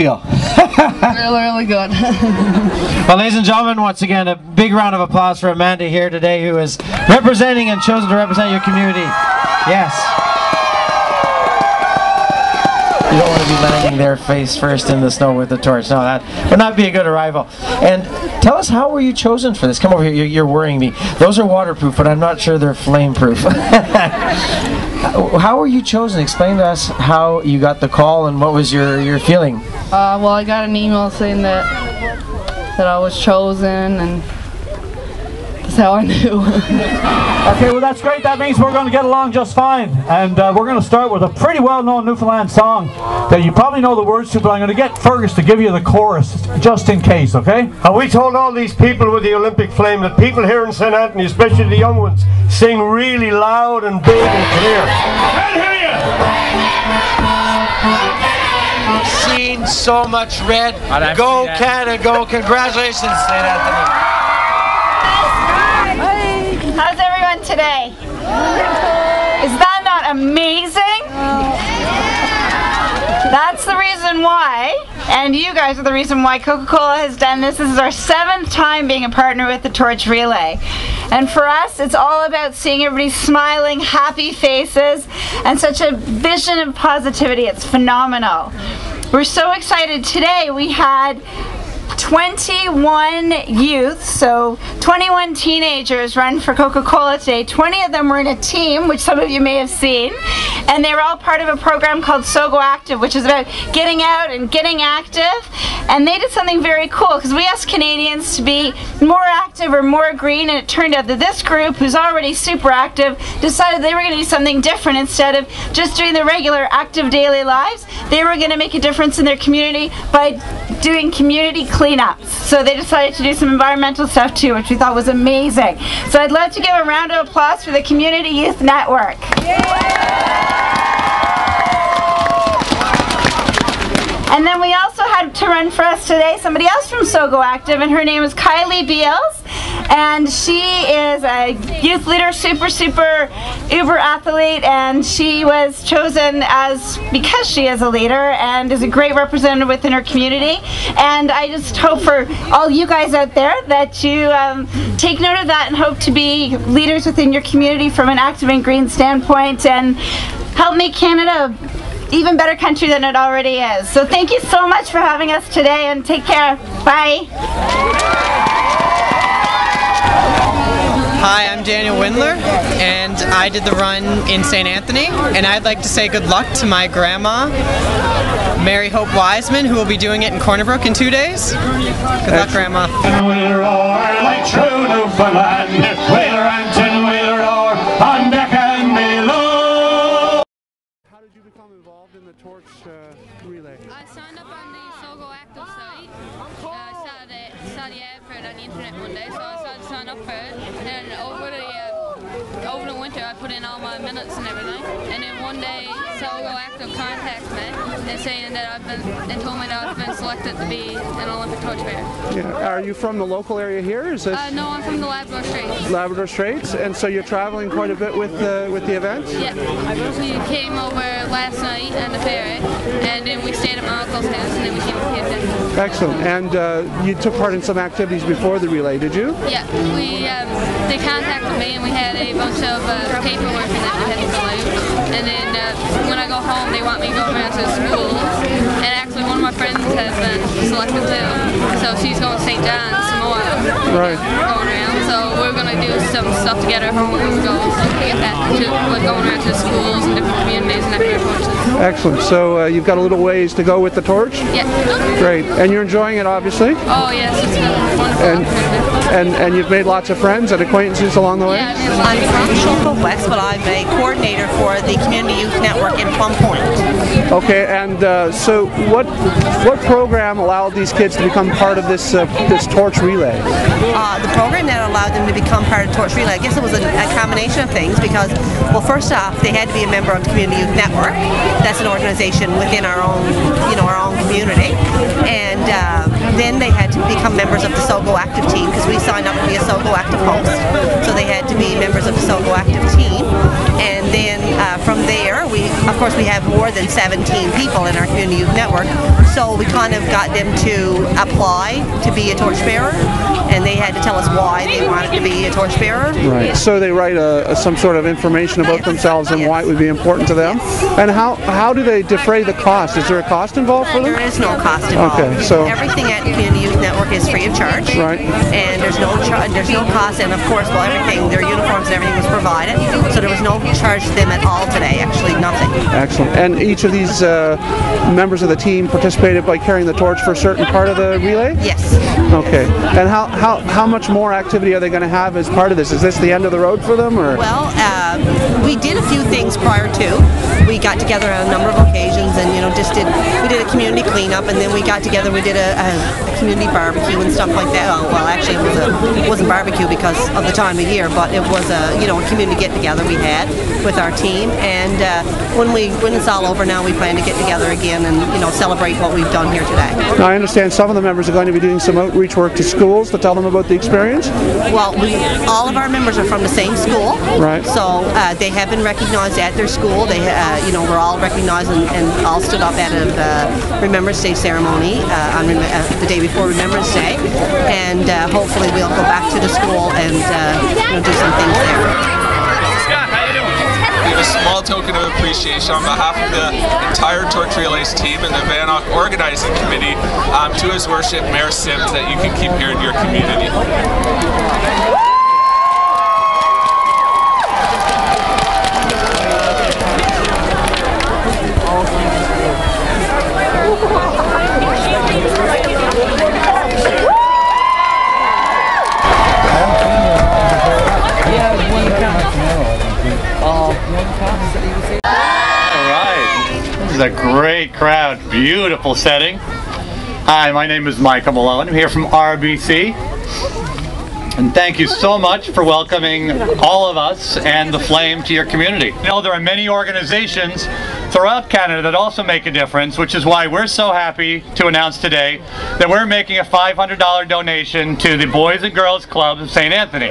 feel? really, really good. well, ladies and gentlemen, once again, a big round of applause for Amanda here today, who is representing and chosen to represent your community. Yes. You don't want to be landing there face first in the snow with the torch. No, that would not be a good arrival. And tell us, how were you chosen for this? Come over here. You're, you're worrying me. Those are waterproof, but I'm not sure they're flame-proof. how were you chosen? Explain to us how you got the call and what was your, your feeling. Uh, well, I got an email saying that that I was chosen, and that's how I knew. okay, well that's great. That means we're going to get along just fine. And uh, we're going to start with a pretty well-known Newfoundland song that you probably know the words to, but I'm going to get Fergus to give you the chorus just in case, okay? And we told all these people with the Olympic flame that people here in St. Anthony, especially the young ones, sing really loud and big and clear. I hear you! Seen so much red. Go Canada, go! Congratulations, St. Anthony. Today? Is that not amazing? That's the reason why, and you guys are the reason why Coca-Cola has done this. This is our seventh time being a partner with the Torch Relay. And for us, it's all about seeing everybody smiling, happy faces, and such a vision of positivity. It's phenomenal. We're so excited. Today we had 21 youth, so 21 teenagers run for Coca-Cola today. 20 of them were in a team, which some of you may have seen, and they were all part of a program called SoGo Active, which is about getting out and getting active. And they did something very cool because we asked Canadians to be more active or more green, and it turned out that this group, who's already super active, decided they were going to do something different instead of just doing the regular active daily lives. They were going to make a difference in their community by doing community cleanups. So they decided to do some environmental stuff too, which we thought was amazing. So I'd love to give a round of applause for the Community Youth Network. And then we also had to run for us today somebody else from SoGo Active, and her name is Kylie Beals. And she is a youth leader, super, super uber athlete, and she was chosen as because she is a leader and is a great representative within her community. And I just hope for all you guys out there that you um, take note of that and hope to be leaders within your community from an active and green standpoint and help make Canada even better country than it already is. So thank you so much for having us today and take care. Bye. Hi, I'm Daniel Windler, and I did the run in St. Anthony, and I'd like to say good luck to my grandma, Mary Hope Wiseman, who will be doing it in Corner Brook in two days. Good luck, Grandma. how did you become involved in the torch uh, relay? I signed up on the SoGo Active site. Started the for on internet one day, so I started to sign up for it. And over the uh, over the winter, I put in all my minutes and everything. And then one day, SoGo Active contacted me and saying that I've been, and told me that I've been selected to be an Olympic torchbearer. Yeah. Are you from the local area here? Is this? Uh, no, I'm from the Labrador Straits. Labrador Straits, and so you're traveling quite a bit with the with the event. Yeah. We came over last night on the ferry, and then we stayed at my uncle's house, and then we came to Camden. Excellent. And uh, you took part in some activities before the relay, did you? Yeah. We um, they contacted me, and we had a bunch of uh, paperwork that we had to fill out. And then uh, when I go home, they want me to go around to schools. And actually, one of my friends has been selected too, so she's going to St. John's tomorrow. Right. Going around, so we're going to do some stuff together when we go get that too, like going around to schools and different communities and different approaches. Excellent. So uh, you've got a little ways to go with the torch. Yeah. Great. And you're enjoying it, obviously. Oh yes, it's been wonderful. And and and you've made lots of friends and acquaintances along the way. I'm from Shoal Cove West, but I'm a coordinator for the Community Youth Network in Plum Point. Okay, and uh, so what what program allowed these kids to become part of this uh, this torch relay? Uh, the program that allowed them to become part of Torch Relay, I guess it was a, a, combination of things because, well, first off, they had to be a member of the Community Youth Network. That's an organization within our own, you know, our own community, and uh, then they had to become members of the SoGo Active team because we signed up to be a SoGo Active host, so they had to be members of the SoGo Active team and then uh, from there, we of course we have more than 17 people in our community youth network. So we kind of got them to apply to be a torchbearer, and they had to tell us why they wanted to be a torchbearer. Right. So they write a, a- some sort of information about Yes. themselves and Yes. why it would be important to them. And how how do they defray the cost? Is there a cost involved for them? There is no cost involved. Okay, so- everything at Community Youth Network is free of charge. Right. And there's no there's no cost, and of course, well, everything, their uniforms and everything was provided, so there was no charge them at all today. Actually, nothing. Excellent. And each of these uh, members of the team participated by carrying the torch for a certain part of the relay? Yes. Okay. And how, how, how much more activity are they going to have as part of this? Is this the end of the road for them? or? Well, uh, we did a few things prior to. We got together on a number of occasions, and you know, just did we did a community cleanup, and then we got together. We did a, a, a community barbecue and stuff like that. Oh, well, actually, it was a it wasn't barbecue because of the time of year, but it was a you know a community get together we had with our team. And uh, when we when it's all over now, we plan to get together again and you know celebrate what we've done here today. Now, I understand some of the members are going to be doing some outreach work to schools to tell them about the experience. Well, we all of our members are from the same school. Right. So uh, they have been recognized at their school. They, uh, you know, we're all recognized and, and all stood up at a uh, Remembrance Day ceremony uh, on Rem- uh, the day before Remembrance Day, and uh, hopefully we'll go back to the school and uh, you know, do some things there. Small token of appreciation on behalf of the entire Torch Relays team and the VANOC Organizing Committee um, to His Worship Mayor Sims that you can keep here in your community. Is a great crowd. Beautiful setting. Hi, my name is Michael Malone. I'm here from RBC. And thank you so much for welcoming all of us and the Flame to your community. You know, there are many organizations throughout Canada that also make a difference, which is why we're so happy to announce today that we're making a $500 donation to the Boys and Girls Club of St. Anthony.